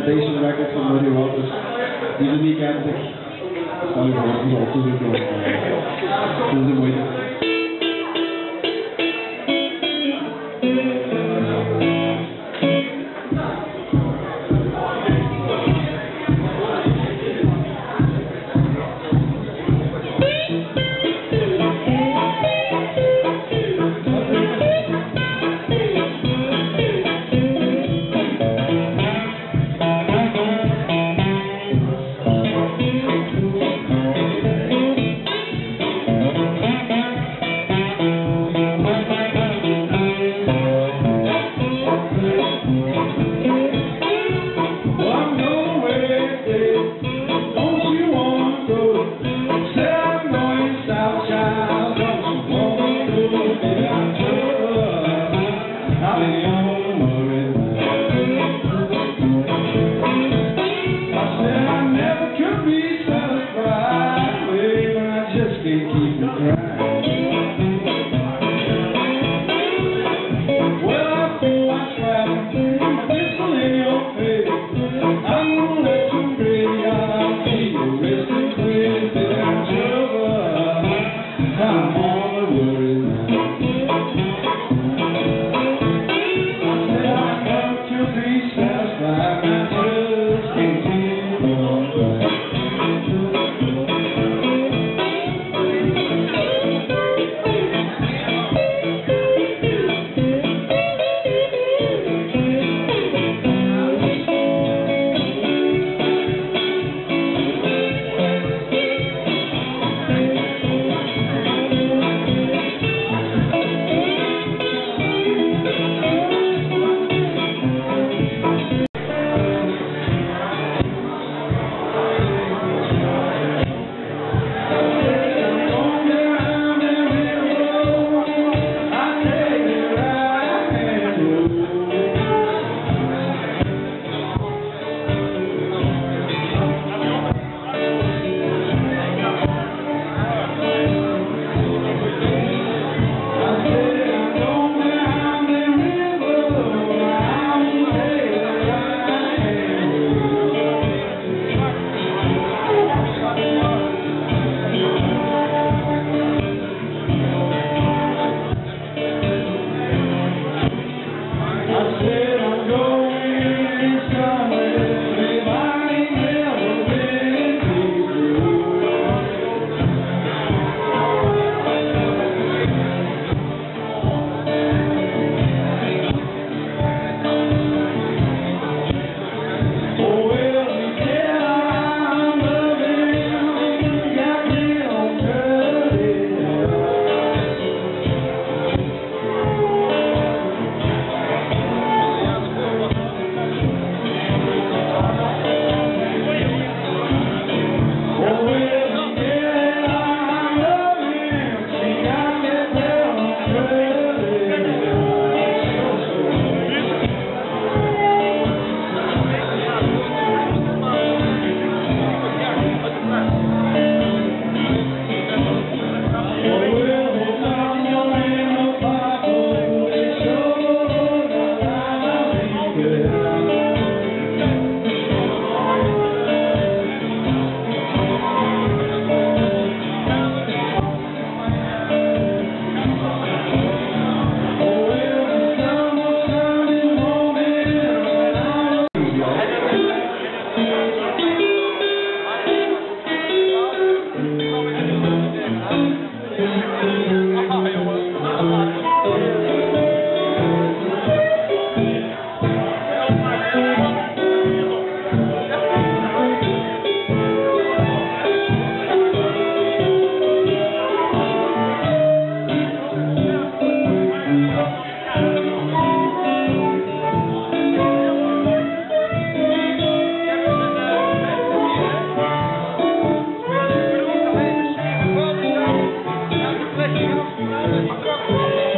Temptation record from Muddy Waters. The unique antic. I wasn't also with you. Doesn't. Thank you.